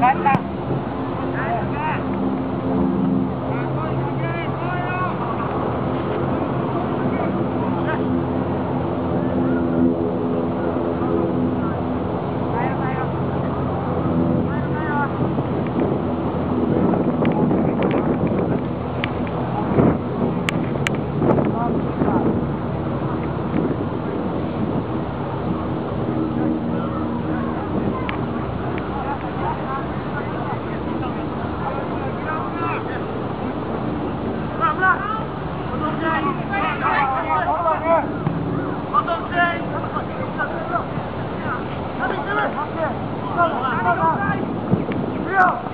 Hold on,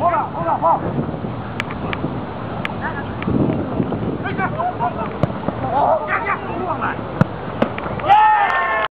hold on, hold on.